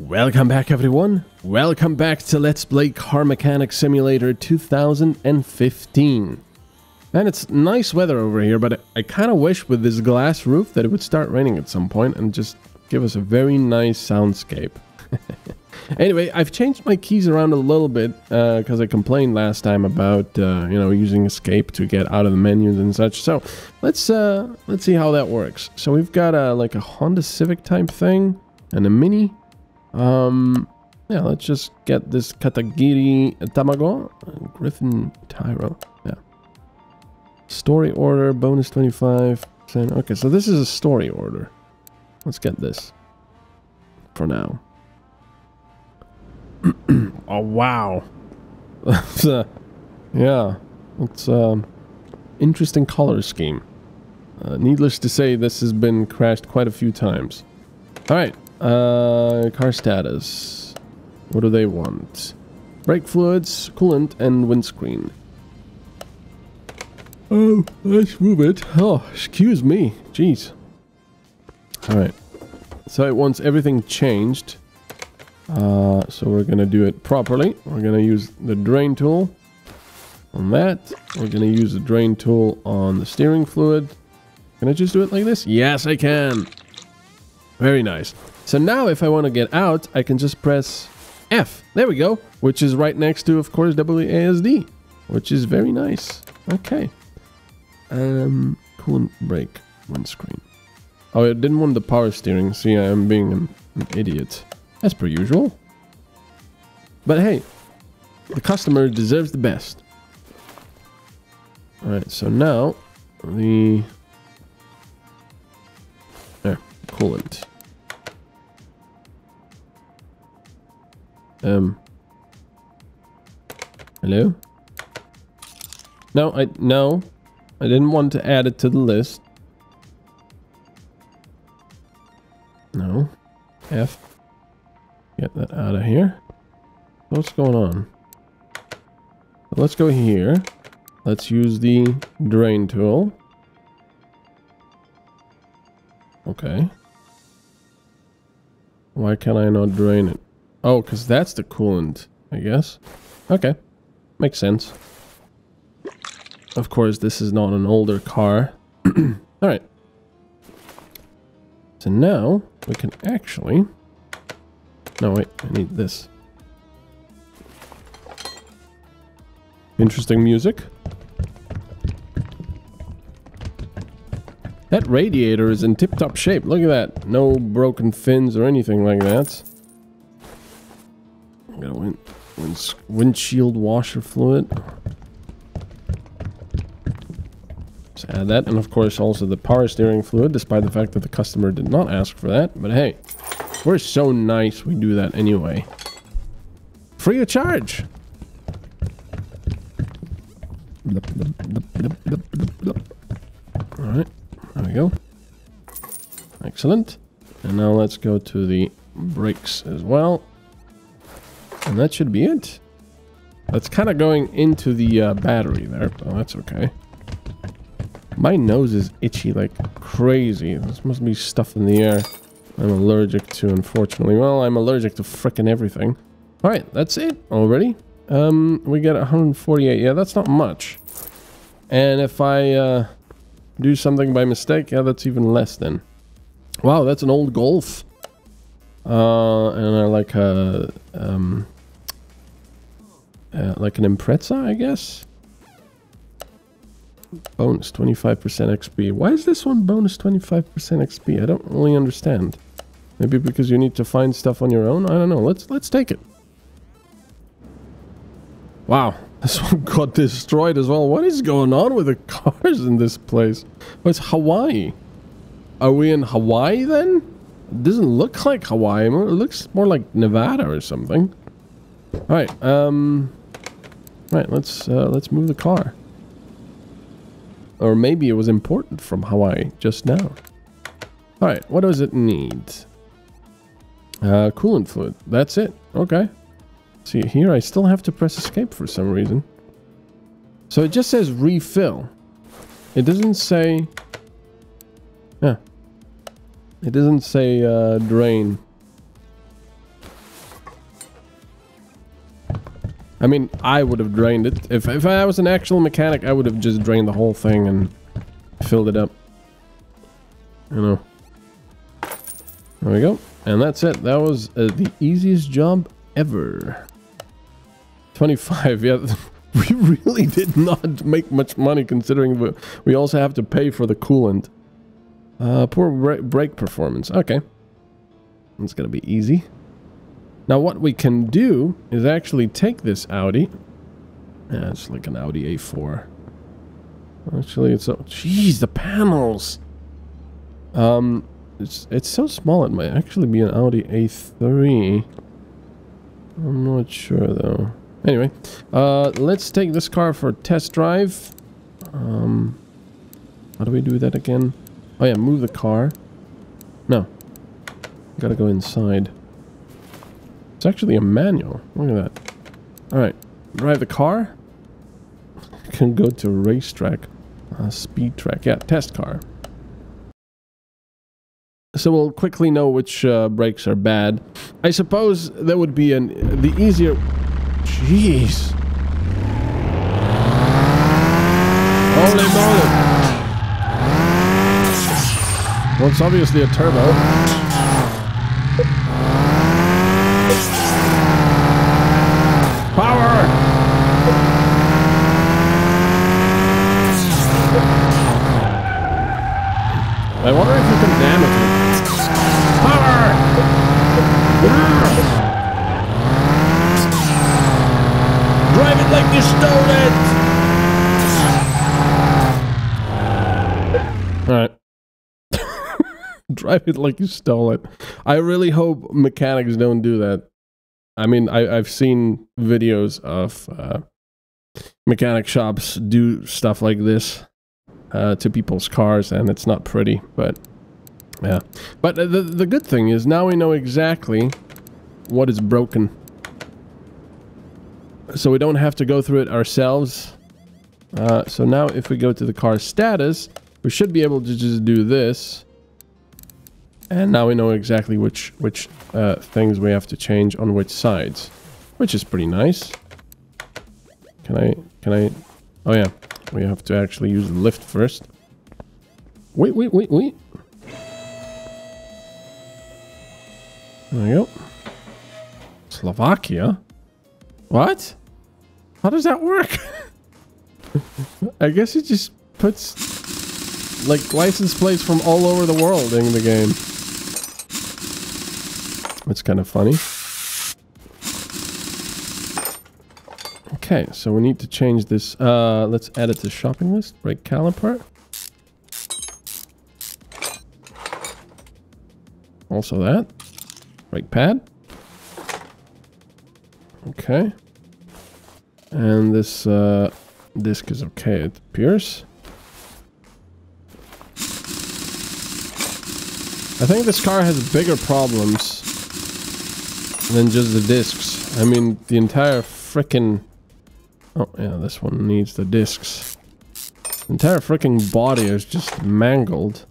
Welcome back everyone. Welcome back to Let's Play Car Mechanic Simulator 2015. And it's nice weather over here, but I kind of wish with this glass roof that it would start raining at some point and just give us a very nice soundscape. anyway, I've changed my keys around a little bit because uh, I complained last time about uh, you know using escape to get out of the menus and such. So let's uh, let's see how that works. So we've got a like a Honda Civic type thing and a Mini. Um, yeah, let's just get this Katagiri Tamago, Griffin Tyro. Yeah. Story order, bonus 25%. Okay, so this is a story order. Let's get this for now. oh, wow. uh, yeah, it's um, interesting color scheme. Uh, needless to say, this has been crashed quite a few times. All right, uh, car status. What do they want? Brake fluids, coolant, and windscreen. Oh, let's move it. Oh, excuse me. Jeez. Alright. So it wants everything changed. Uh, so we're going to do it properly. We're going to use the drain tool on that. We're going to use the drain tool on the steering fluid. Can I just do it like this? Yes, I can. Very nice. So now if I want to get out, I can just press F. There we go. Which is right next to, of course, WASD. Which is very nice. Okay. Um, coolant brake windscreen. Oh, I didn't want the power steering. See, I'm being an, an idiot. As per usual. But hey, the customer deserves the best. Alright, so now the... There, coolant. Um. Hello? No, I no. I didn't want to add it to the list. No. F. Get that out of here. What's going on? Let's go here. Let's use the drain tool. Okay. Why can I not drain it? Oh, because that's the coolant, I guess. Okay. Makes sense. Of course, this is not an older car. Alright. So now, we can actually... No, wait, I need this. Interesting music. That radiator is in tip-top shape. Look at that. No broken fins or anything like that. I'm gonna win, win, windshield washer fluid. Just add that, and of course also the power steering fluid, despite the fact that the customer did not ask for that. But hey, we're so nice, we do that anyway. Free of charge. Alright, there we go. Excellent. And now let's go to the brakes as well. And that should be it. That's kind of going into the uh, battery there, but that's okay. My nose is itchy like crazy. This must be stuff in the air I'm allergic to, unfortunately. Well, I'm allergic to fricking everything. Alright, that's it already. Um, we get 148. Yeah, that's not much. And if I uh, do something by mistake, yeah, that's even less then. Wow, that's an old Golf. Uh, and I like a... Um, uh, like an Impreza, I guess. Bonus 25% XP. Why is this one bonus 25% XP? I don't really understand. Maybe because you need to find stuff on your own? I don't know. Let's let's take it. Wow, this one got destroyed as well. What is going on with the cars in this place? Oh, it's Hawaii. Are we in Hawaii then? It doesn't look like Hawaii. It looks more like Nevada or something. All right. Um. Right, let's uh, let's move the car. Or maybe it was important from Hawaii just now. Alright, what does it need? Uh, coolant fluid. That's it. Okay. See, here I still have to press escape for some reason. So it just says refill. It doesn't say... Yeah. It doesn't say uh, drain. I mean, I would have drained it. If, if I was an actual mechanic, I would have just drained the whole thing and filled it up. You know. There we go. And that's it. That was uh, the easiest job ever. 25, yeah. we really did not make much money considering we, also have to pay for the coolant. Uh, poor brake performance. Okay. It's gonna be easy. Now what we can do is actually take this Audi. Yeah, it's like an Audi A4. Actually, it's so... Jeez, the panels! Um, it's, it's so small it might actually be an Audi A3. I'm not sure though. Anyway, uh, let's take this car for test drive. Um, how do we do that again? Oh yeah, move the car. No. Gotta go inside. It's actually a manual. Look at that. Alright. Drive the car. Can go to racetrack. Uh, speed track. Yeah, test car. So we'll quickly know which uh, brakes are bad. I suppose that would be an the easier... Jeez. Holy moly. Well, it's obviously a turbo. I wonder if you can damage it. Power! Drive it like you stole it! Alright. Drive it like you stole it. I really hope mechanics don't do that. I mean, I, I've seen videos of uh, mechanic shops do stuff like this uh, to people's cars, and it's not pretty, but yeah. But the, the good thing is now we know exactly what is broken. So we don't have to go through it ourselves. Uh, so now if we go to the car status, we should be able to just do this. And now we know exactly which which uh, things we have to change on which sides, which is pretty nice. Can I, can I, oh yeah, we have to actually use the lift first. Wait, wait, wait, wait. There you go. Slovakia? What? How does that work? I guess it just puts like license plates from all over the world in the game. It's kind of funny. Okay, so we need to change this. Uh, let's add it to shopping list. Brake caliper. Also that. Brake pad. Okay. And this uh, disc is okay, it appears. I think this car has bigger problems than just the discs. I mean, the entire frickin' Oh, yeah, this one needs the discs. The entire freaking body is just mangled.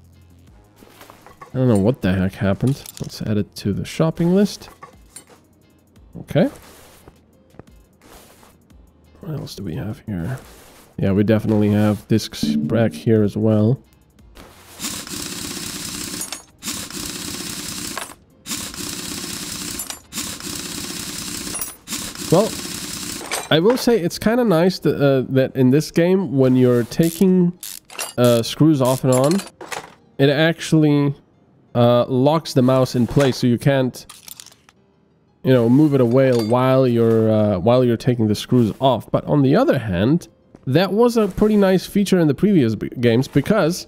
I don't know what the heck happened. Let's add it to the shopping list. Okay. What else do we have here? Yeah, we definitely have discs back here as well. Well, I will say it's kind of nice that, uh, that in this game, when you're taking uh, screws off and on, it actually uh, locks the mouse in place, so you can't, you know, move it away while you're uh, while you're taking the screws off. But on the other hand, that was a pretty nice feature in the previous games because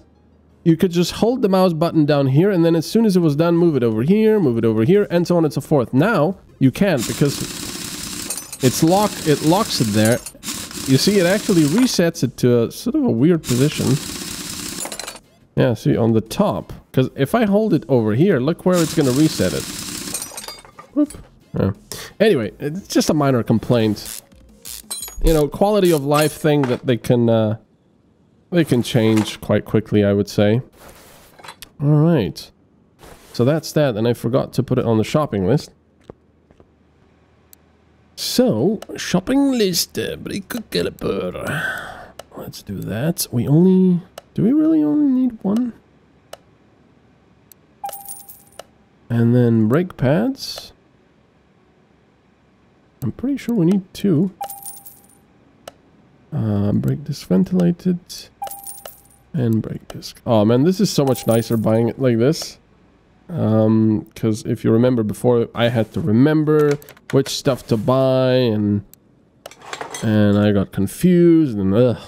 you could just hold the mouse button down here, and then as soon as it was done, move it over here, move it over here, and so on and so forth. Now you can't because it's lock. It locks it there. You see, it actually resets it to a sort of a weird position. Yeah, see, on the top. Because if I hold it over here, look where it's going to reset it. Whoop. Yeah. Anyway, it's just a minor complaint. You know, quality of life thing that they can uh, they can change quite quickly, I would say. All right. So that's that, and I forgot to put it on the shopping list. So, shopping list, uh, brake caliper. Let's do that. We only... Do we really only need one? And then brake pads. I'm pretty sure we need two. Uh, brake disc ventilated. And brake disc. Oh man, this is so much nicer buying it like this. Um, because if you remember before, I had to remember which stuff to buy and and I got confused and ugh.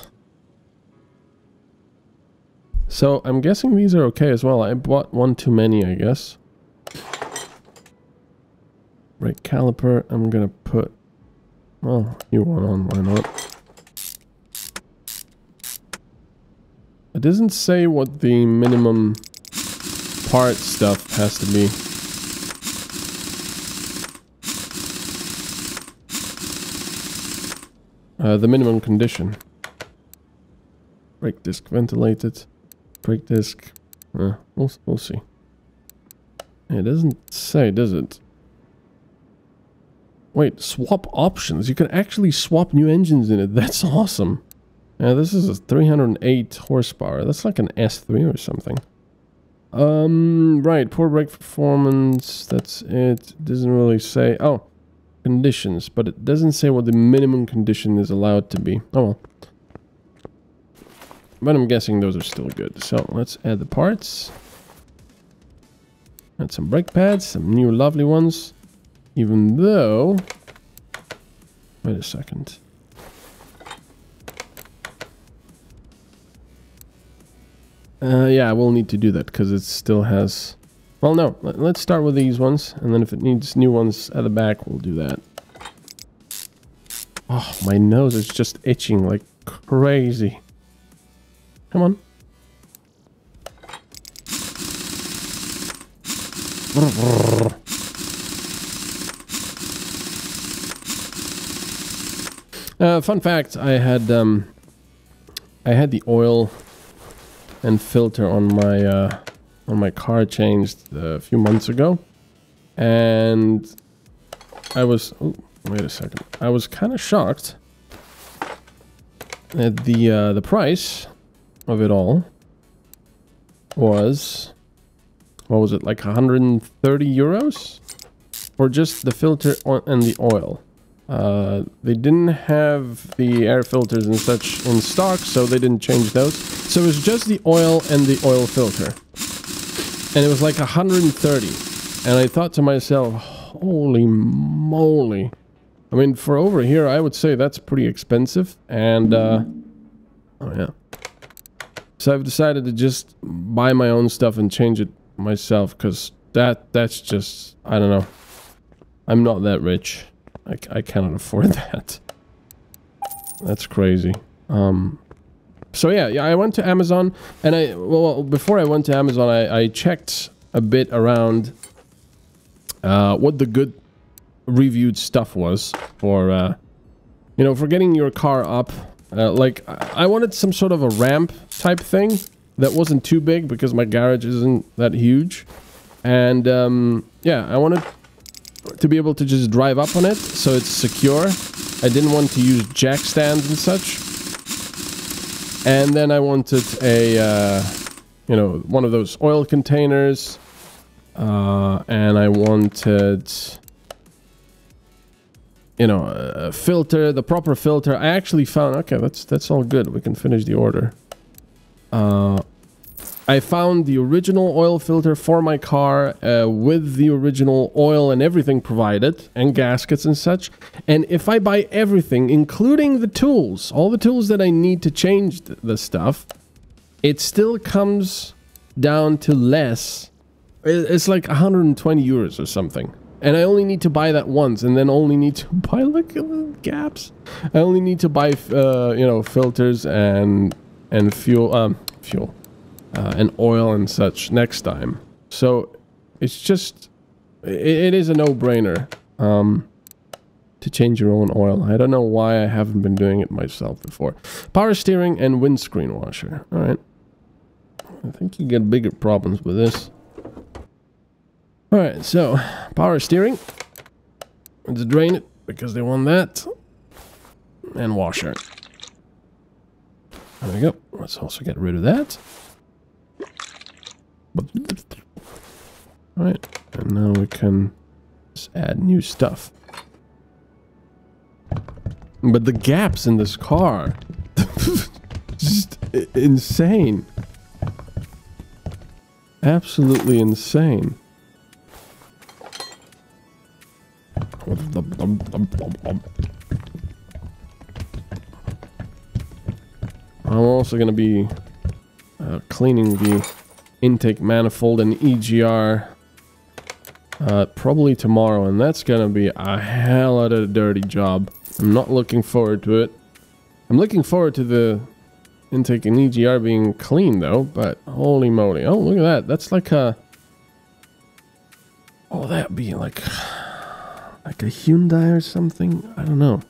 So I'm guessing these are okay as well. I bought one too many, I guess. Brake caliper, I'm gonna put, well, you want on, why not? It doesn't say what the minimum part stuff has to be. Uh, the minimum condition. Brake disc ventilated. Brake disc. Uh, we'll, we'll see. It doesn't say, does it? Wait, swap options. You can actually swap new engines in it. That's awesome. Yeah, this is a 308 horsepower. That's like an S3 or something. Um, right, poor brake performance. That's it. Doesn't really say. Oh, conditions, but it doesn't say what the minimum condition is allowed to be. Oh well. But I'm guessing those are still good. So let's add the parts. Add some brake pads, some new lovely ones. Even though... Wait a second. Uh, yeah, we'll need to do that because it still has... Well, no. Let's start with these ones. And then if it needs new ones at the back, we'll do that. Oh, my nose is just itching like crazy. Come on. Uh, fun fact, I had um, I had the oil and filter on my uh, on my car changed a few months ago, and I was oh, wait a second, I was kind of shocked at the uh, the price of it all was what was it like 130 euros? For just the filter and the oil. Uh, they didn't have the air filters and such in stock, so they didn't change those. So it was just the oil and the oil filter. And it was like 130. And I thought to myself, holy moly. I mean, for over here, I would say that's pretty expensive. And, uh, oh yeah. So I've decided to just buy my own stuff and change it myself, because that, that's just, I don't know. I'm not that rich. I, I cannot afford that. That's crazy. Um, so yeah, yeah, I went to Amazon and I, well, before I went to Amazon, I, I checked a bit around uh, what the good reviewed stuff was for, uh, you know, for getting your car up. Uh, like, I wanted some sort of a ramp type thing that wasn't too big because my garage isn't that huge. And, um, yeah, I wanted to be able to just drive up on it so it's secure. I didn't want to use jack stands and such. And then I wanted a, uh, you know, one of those oil containers. Uh, and I wanted, you know, a filter, the proper filter. I actually found, okay, that's, that's all good. We can finish the order. Uh, I found the original oil filter for my car uh, with the original oil and everything provided and gaskets and such. And if I buy everything, including the tools, all the tools that I need to change th the stuff, it still comes down to less. It's like 120 euros or something. And I only need to buy that once and then only need to buy, at the gaps. I only need to buy, uh, you know, filters and, and fuel, um, fuel uh, and oil and such next time. So it's just, it, it is a no-brainer um, to change your own oil. I don't know why I haven't been doing it myself before. Power steering and windscreen washer. All right. I think you get bigger problems with this. All right, so power steering. Let's drain it. because they want that. And washer. There we go. Let's also get rid of that. Alright, and now we can just add new stuff. But the gaps in this car, just insane. Absolutely insane. I'm also going to be uh, cleaning the intake manifold and EGR uh, probably tomorrow, and that's to be a hell of a dirty job. I'm not looking forward to it. I'm looking forward to the intake and EGR being clean, though, but holy moly. Oh, look at that. That's like a... Oh, that'd be like... Like a Hyundai or something? I don't know.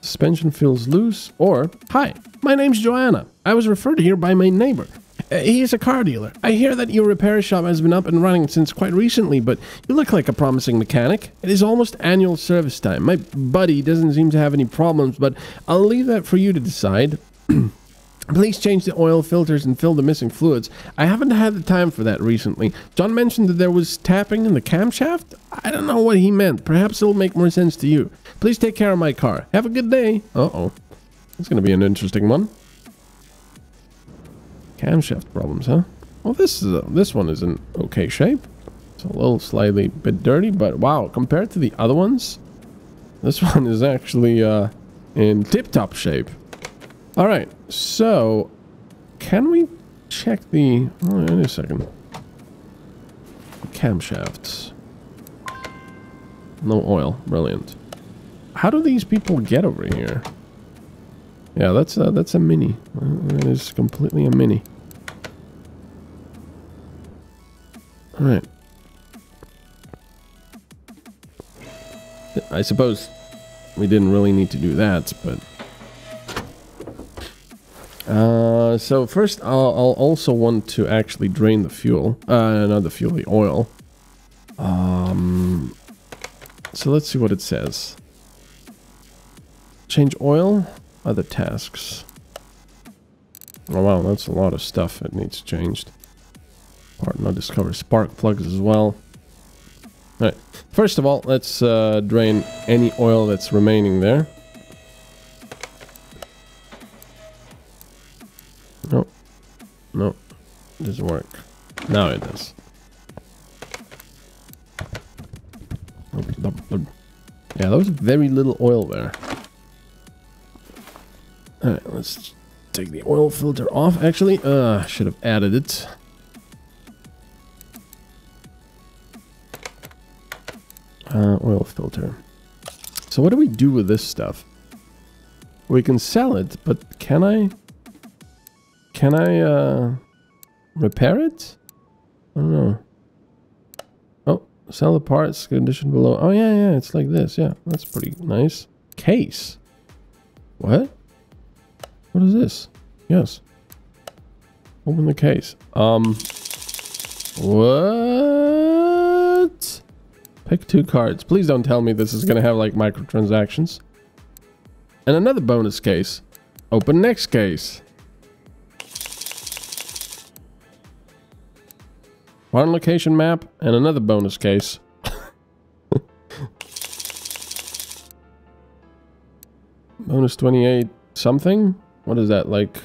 Suspension feels loose, or... Hi, my name's Joanna. I was referred here by my neighbor. Uh, he's a car dealer. I hear that your repair shop has been up and running since quite recently, but you look like a promising mechanic. It is almost annual service time. My buddy doesn't seem to have any problems, but I'll leave that for you to decide. Please change the oil filters and fill the missing fluids. I haven't had the time for that recently. John mentioned that there was tapping in the camshaft. I don't know what he meant. Perhaps it'll make more sense to you. Please take care of my car. Have a good day. Uh-oh. It's going to be an interesting one. Camshaft problems, huh? Well, this is a, this one is in okay shape. It's a little slightly bit dirty, but wow, compared to the other ones, this one is actually uh, in tip-top shape. All right, so can we check the... Oh, wait a second. Camshafts. No oil. Brilliant. How do these people get over here? Yeah, that's a, that's a mini. That is completely a mini. Alright. I suppose we didn't really need to do that, but... Uh, so first I'll, also want to actually drain the fuel. Uh, not the fuel, the oil. Um, so let's see what it says. Change oil, other tasks. Oh wow, that's a lot of stuff that needs changed. Partner discover spark plugs as well. Alright, first of all, let's uh, drain any oil that's remaining there. No, no, doesn't work. Now it does. Yeah, there was very little oil there. Alright, let's take the oil filter off. Actually, uh, should have added it. Uh, oil filter. So what do we do with this stuff? We can sell it, but can I... Can I, uh... Repair it? I don't know. Oh, sell the parts, condition below. Oh, yeah, yeah, it's like this. Yeah, that's pretty nice. Case. What? What is this? Yes. Open the case. Um... What? Pick two cards. Please don't tell me this is going to have like microtransactions. And another bonus case. Open next case. One location map and another bonus case. bonus 28 something? What is that like?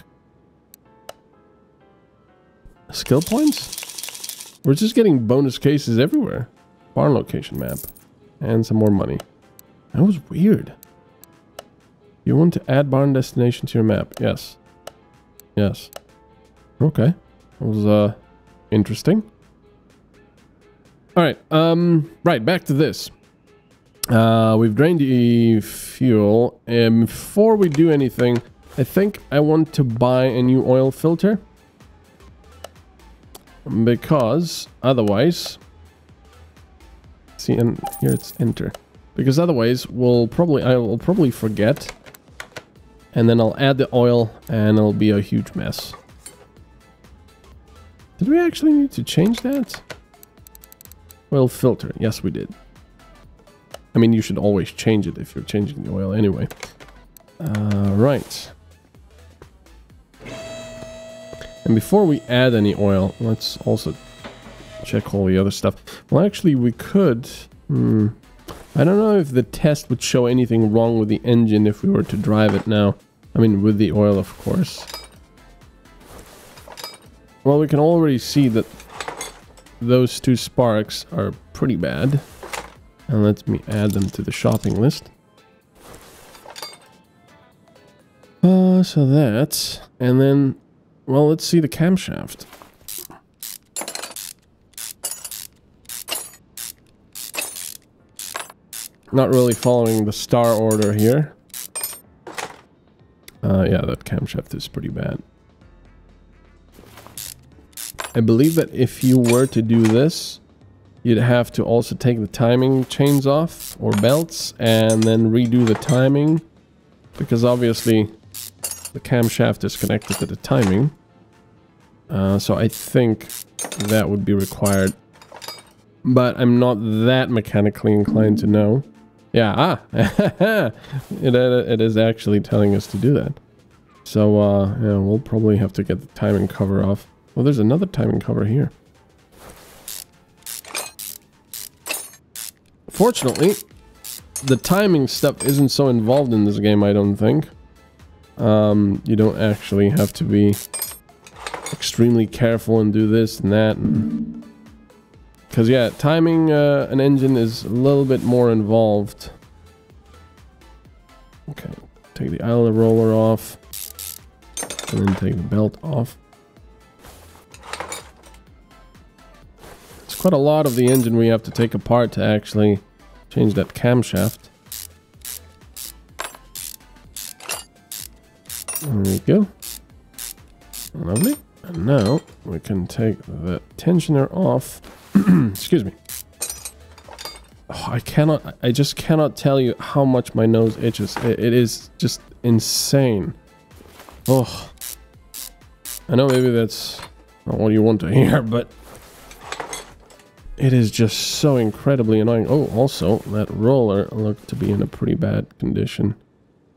Skill points? We're just getting bonus cases everywhere. Barn location map. And some more money. That was weird. You want to add barn destination to your map? Yes. Yes. Okay. That was, uh, interesting. Alright, um, right, back to this. Uh, we've drained the fuel. And before we do anything, I think I want to buy a new oil filter. Because, otherwise, See, and here it's enter. Because otherwise, we'll probably, I will probably forget. And then I'll add the oil and it'll be a huge mess. Did we actually need to change that? Oil filter. Yes, we did. I mean, you should always change it if you're changing the oil anyway. Uh, right. And before we add any oil, let's also check all the other stuff. Well, actually, we could... Hmm, I don't know if the test would show anything wrong with the engine if we were to drive it now. I mean, with the oil, of course. Well, we can already see that those two sparks are pretty bad. And let me add them to the shopping list. Uh, so that's... And then, well, let's see the camshaft. Not really following the star order here. Uh, yeah, that camshaft is pretty bad. I believe that if you were to do this, you'd have to also take the timing chains off or belts and then redo the timing because obviously the camshaft is connected to the timing. Uh, so I think that would be required. But I'm not that mechanically inclined to know. Yeah, ah, it, it is actually telling us to do that. So, uh, yeah, we'll probably have to get the timing cover off. Well, there's another timing cover here. Fortunately, the timing stuff isn't so involved in this game, I don't think. Um, you don't actually have to be extremely careful and do this and that. Because, yeah, timing uh, an engine is a little bit more involved. Okay, take the idler roller off. And then take the belt off. It's quite a lot of the engine we have to take apart to actually change that camshaft. There we go. Lovely. And now we can take the tensioner off. Excuse me. Oh, I cannot, I just cannot tell you how much my nose itches. it, it is just insane. Oh. I know maybe that's not what you want to hear, but it is just so incredibly annoying. Oh, also, that roller looked to be in a pretty bad condition.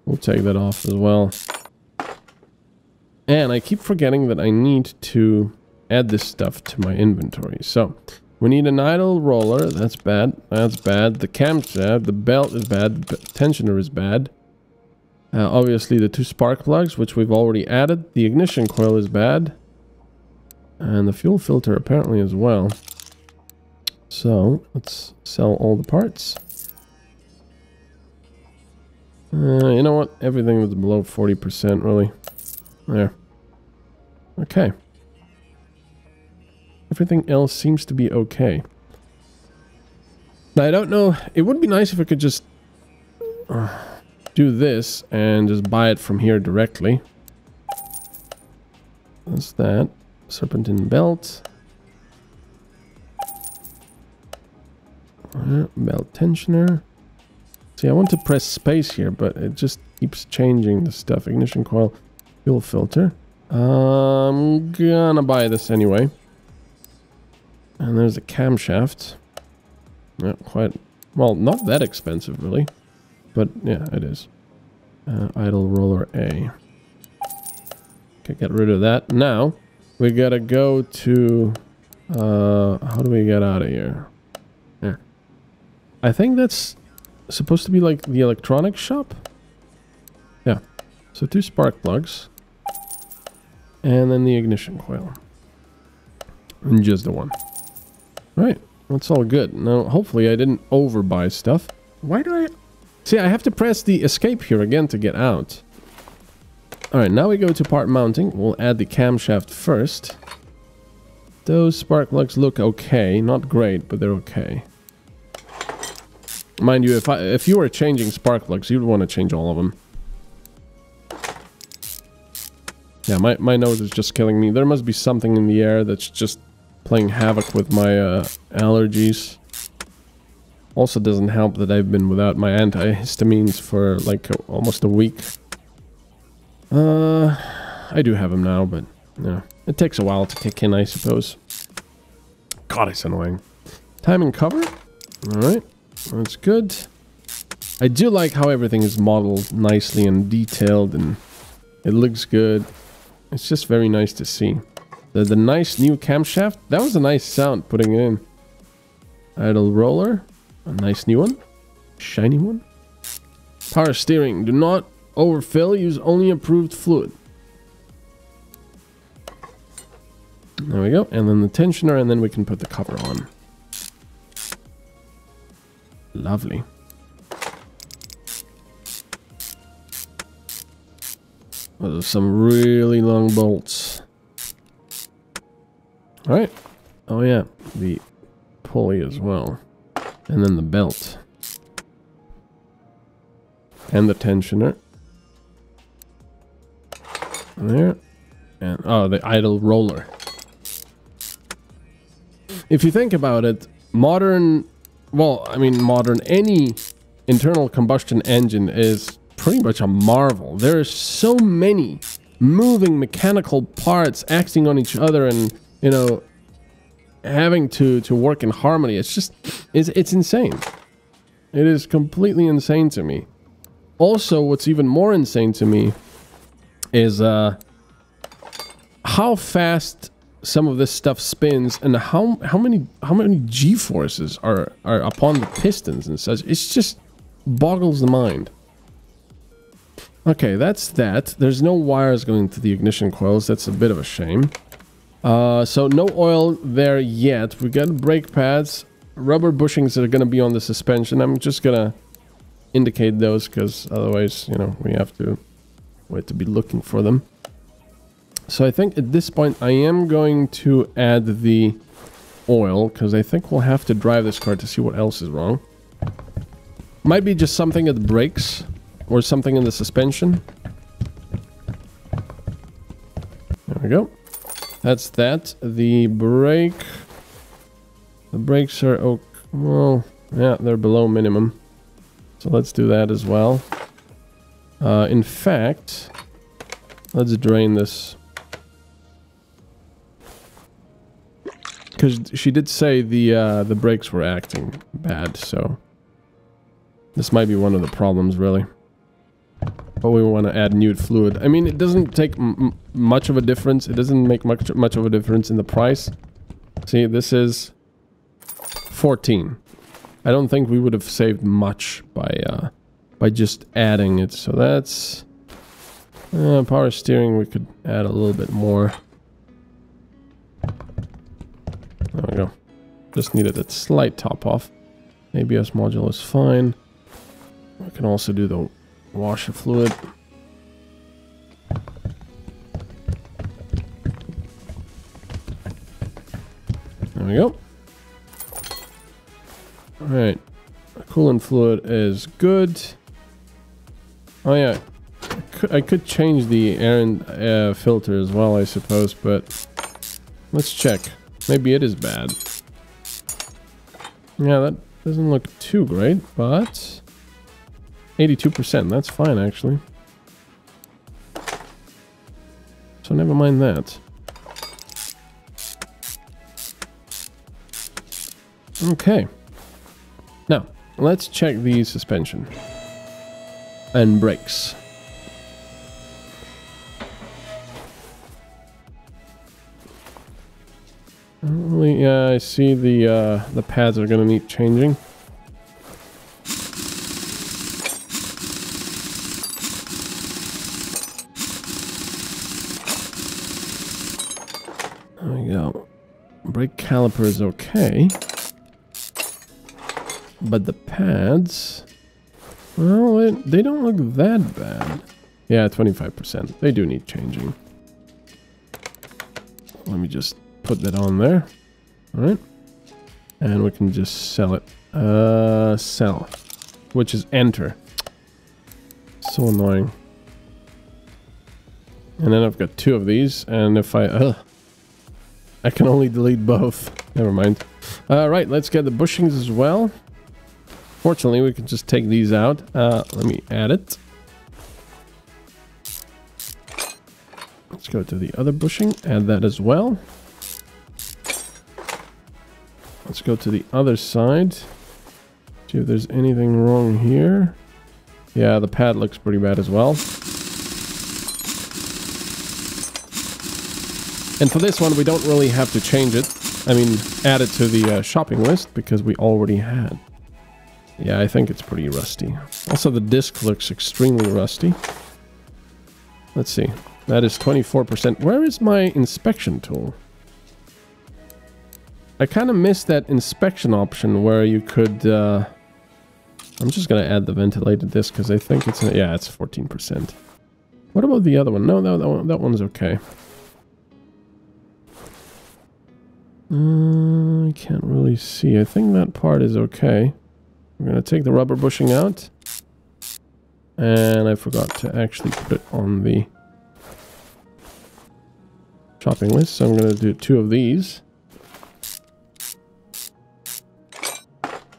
We'll take that off as well. And I keep forgetting that I need to add this stuff to my inventory. So, we need an idle roller. That's bad. That's bad. The cam's bad. The belt is bad. The tensioner is bad. Uh, obviously, the two spark plugs, which we've already added. The ignition coil is bad. And the fuel filter apparently as well. So, let's sell all the parts. Uh, you know what? Everything was below 40% really. There. Okay. Everything else seems to be okay. Now, I don't know. It would be nice if I could just uh, do this and just buy it from here directly. That's that. Serpentine belt. Uh, belt tensioner. See, I want to press space here, but it just keeps changing the stuff. Ignition coil. Fuel filter. I'm gonna buy this anyway. And there's a camshaft. Not quite... Well, not that expensive, really. But, yeah, it is. Uh, idle roller A. Okay, get rid of that. Now, we gotta go to... Uh, how do we get out of here? Yeah. I think that's supposed to be like the electronics shop. Yeah. So two spark plugs. And then the ignition coil. And just the one. Right. That's all good. Now, hopefully I didn't overbuy stuff. Why do I... See, I have to press the escape here again to get out. Alright, now we go to part mounting. We'll add the camshaft first. Those spark plugs look okay. Not great, but they're okay. Mind you, if I if you were changing spark plugs, you'd want to change all of them. Yeah, my, my nose is just killing me. There must be something in the air that's just playing havoc with my uh, allergies. Also doesn't help that I've been without my antihistamines for like a, almost a week. Uh, I do have them now, but yeah, it takes a while to kick in, I suppose. God, it's annoying. Timing cover. All right, that's good. I do like how everything is modeled nicely and detailed and it looks good. It's just very nice to see. The, the nice new camshaft, that was a nice sound putting it in. Idle roller, a nice new one. Shiny one. Power steering, do not overfill, use only approved fluid. There we go. And then the tensioner, and then we can put the cover on. Lovely. Those are some really long bolts. Alright. Oh yeah, the pulley as well. And then the belt. And the tensioner. There. And, oh, the idle roller. If you think about it, modern, well, I mean, modern, any internal combustion engine is pretty much a marvel. There are so many moving mechanical parts acting on each other and, you know, having to, to work in harmony. It's just, it's, it's insane. It is completely insane to me. Also, what's even more insane to me is uh, how fast some of this stuff spins and how how many how many g forces are are upon the pistons and such it's just boggles the mind okay that's that there's no wires going to the ignition coils that's a bit of a shame uh, so no oil there yet we got brake pads rubber bushings that are going to be on the suspension i'm just gonna indicate those because otherwise you know we have to wait to be looking for them so I think at this point I am going to add the oil because I think we'll have to drive this car to see what else is wrong. Might be just something at the brakes or something in the suspension. There we go. That's that. The brake... The brakes are... Oh, well, yeah, they're below minimum. So let's do that as well. Uh, in fact, let's drain this because she did say the uh, the brakes were acting bad, so this might be one of the problems, really. But we want to add nude fluid. I mean, it doesn't take much of a difference. It doesn't make much much of a difference in the price. See, this is 14. I don't think we would have saved much by uh, by just adding it. So that's uh, power steering. We could add a little bit more. There we go. Just needed a slight top off. ABS module is fine. I can also do the washer fluid. There we go. Alright. Coolant fluid is good. Oh yeah. I could, change the air uh, filter as well, I suppose, but let's check. Maybe it is bad. Yeah, that doesn't look too great, but 82%, that's fine actually. So never mind that. Okay. Now, let's check the suspension and brakes. Yeah, I see the uh, the pads are gonna need changing. There we go. Brake caliper is okay. But the pads... Well, they don't look that bad. Yeah, 25%. They do need changing. Let me just put that on there. All right. And we can just sell it. Uh, sell. Which is enter. So annoying. And then I've got two of these. And if I... Uh, I can only delete both. Never mind. All right, let's get the bushings as well. Fortunately, we can just take these out. Uh, let me add it. Let's go to the other bushing. Add that as well. Let's go to the other side. See if there's anything wrong here. Yeah, the pad looks pretty bad as well. And for this one, we don't really have to change it. I mean, add it to the uh, shopping list because we already had. Yeah, I think it's pretty rusty. Also, the disc looks extremely rusty. Let's see. That is 24%. Where is my inspection tool? I kind of missed that inspection option where you could... Uh, I'm just going to add the ventilated disc because I think it's... Yeah, it's 14%. What about the other one? No, no that, one, that one's okay. Uh, I can't really see. I think that part is okay. I'm going to take the rubber bushing out. And I forgot to actually put it on the shopping list. So I'm going to do two of these.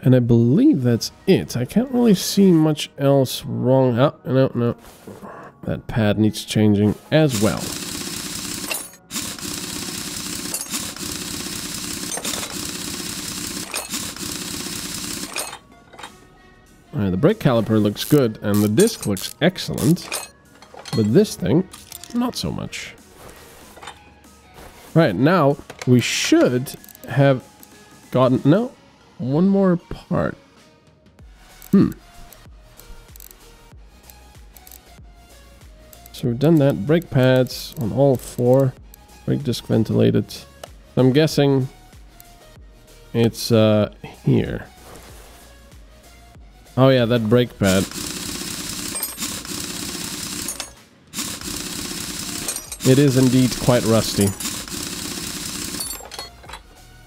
And I believe that's it. I can't really see much else wrong. Oh, no, no. That pad needs changing as well. Alright, the brake caliper looks good and the disc looks excellent. But this thing, not so much. Right, now we should have gotten... No, one more part. Hmm. So we've done that. Brake pads on all four. Brake disc ventilated. I'm guessing it's uh, here. Oh yeah, that brake pad. It is indeed quite rusty.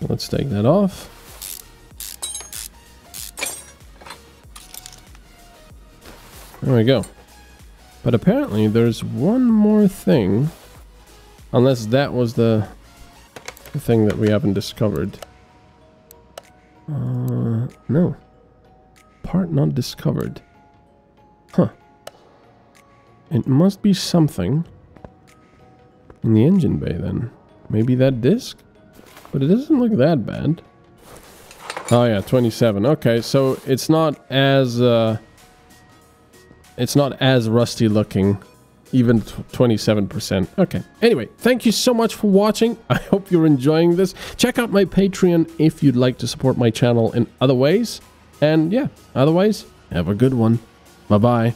Let's take that off. There we go. But apparently there's one more thing. Unless that was the, the thing that we haven't discovered. Uh, no. Part not discovered. Huh. It must be something in the engine bay then. Maybe that disc? But it doesn't look that bad. Oh yeah, 27. Okay, so it's not as... Uh, it's not as rusty looking. Even 27%. Okay. Anyway, thank you so much for watching. I hope you're enjoying this. Check out my Patreon if you'd like to support my channel in other ways. And yeah, otherwise, have a good one. Bye-bye.